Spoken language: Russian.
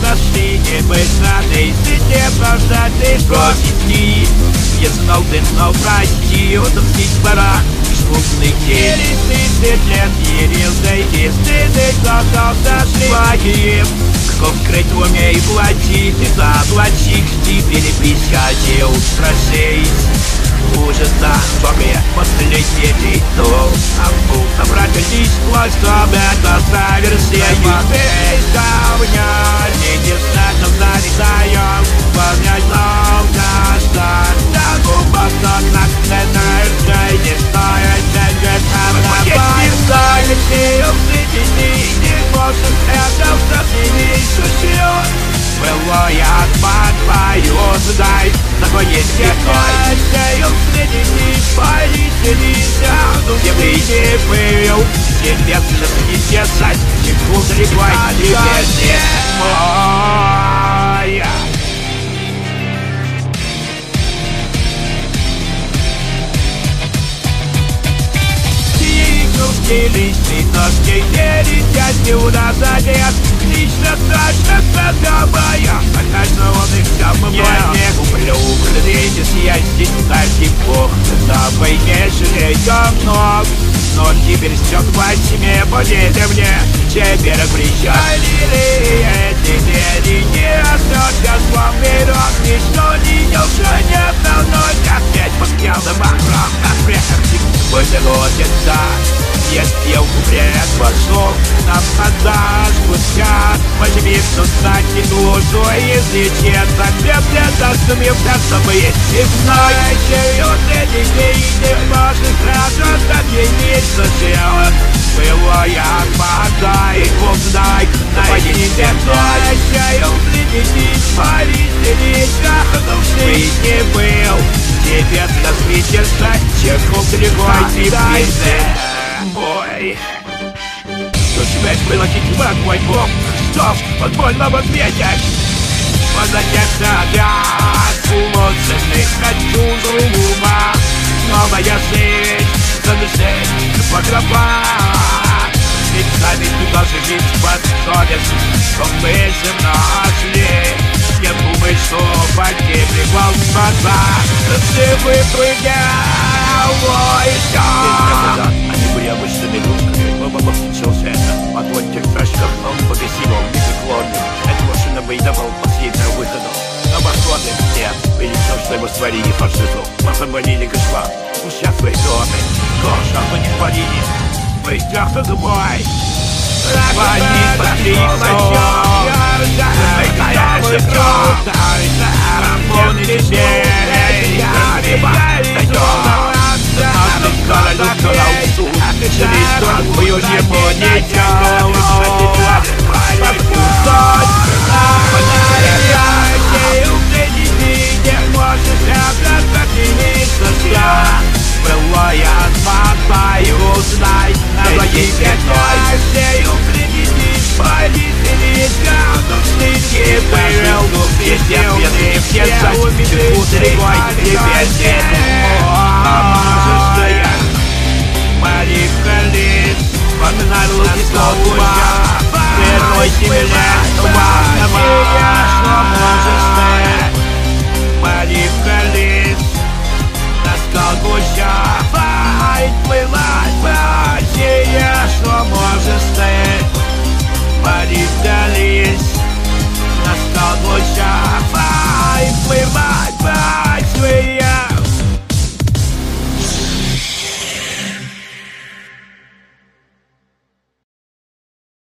это не быть надо Сиди прождать и провести Я знал ты, но прости, отомстить пора. Шумный теле тридцать лет Ерил зайти, стыдный глазался своим. Каков крыть умей платить и заплачи Ты перепись хотел просеять ужаса Во мне последний титул А был собрать лишь власть, чтобы это совершить Ты было я отматываю Дай. На твоей стеной Сею среди полиции Ну где бы не был. Тебе сейчас не держать Секунду рекой Тебе не моя Личный ножки не летят, не удастся Лично страшно садовая Конечно, он их самым Я не куплю Глядите, я здесь дайте бог За войне жалеем ног. Но теперь стек по себе, поверьте мне Теперь приезжали Теперь не остался с вами рок Ничто не уже не вновь Опять подпел на макром Как прежде, пусть годится я сделку пред пошел на все душу Если честно, где где-то сумился, чтобы есть и знай Серьезно, детей не можешь сразу объединиться Сделать было я подай, узнай Найди следить, повесили Страх души не был. Тебе Чеком другой теперь бой. Сумеешь вылочить в огонь бог Что под больно в ответе Возвращаться опять Умолченных хочу ума Новая жизнь Задышать по гробам Ведь сами должен жить под совесть Что мы же нашли. Не думай, что погибли глаза Ты выпрыгал выдавал последнего выхода Обошлоны все, его сварили фашистов Мы заманили гошла, сейчас вы доме Гоша, мы не полили, мы страх домой Звони по крику Замыкаешь кровь Рамон и Я не дойдем Каждый королю колосу Через твою ему не тянуло я смогу узнать На твоей пятой Всею принесись Полетели Градусный не был Везде все все Все Утрекой Теперь не Марика Лис Вспоминай Владислава Герой земля